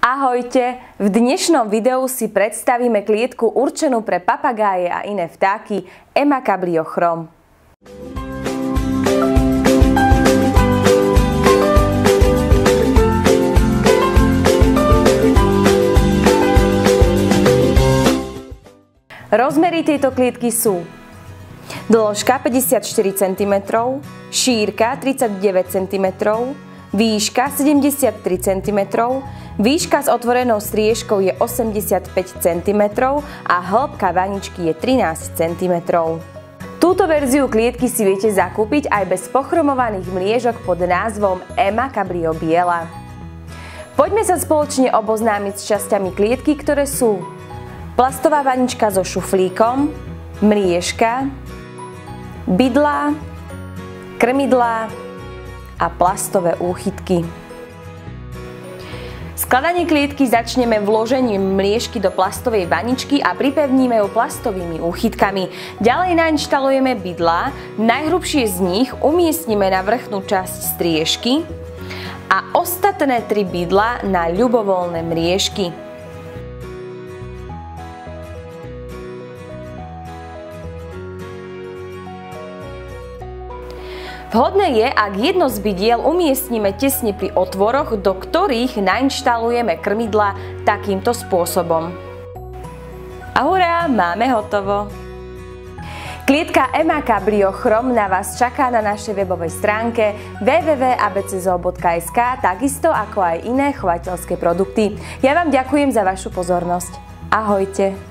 Ahojte! V dnešnom videu si predstavíme klietku určenú pre papagáje a iné vtáky Ema Cabrio Chrom. Rozmery tejto klietky sú dĺžka 54 cm, šírka 39 cm, výška 73 cm, výška s otvorenou striežkou je 85 cm a hĺbka vaničky je 13 cm. Túto verziu klietky si viete zakúpiť aj bez pochromovaných mliežok pod názvom Ema Cabrio Biela. Poďme sa spoločne oboznámiť s časťami klietky, ktoré sú plastová vanička so šuflíkom, mliežka, bydlá, krmidlá, a plastové úchytky. Skladanie klietky začneme vložením mliežky do plastovej vaničky a pripevníme ju plastovými úchytkami. Ďalej nainštalujeme bydlá, najhrubšie z nich umiestnime na vrchnú časť striežky a ostatné tri bydlá na ľubovoľné mriežky. Vhodné je, ak jedno z bydiel umiestnime tesne pri otvoroch, do ktorých nainštalujeme krmidla takýmto spôsobom. A hurá, máme hotovo! Klietka Ema Cabrio Chrom na vás čaká na našej webovej stránke www.abczo.sk, takisto ako aj iné chovateľské produkty. Ja vám ďakujem za vašu pozornosť. Ahojte!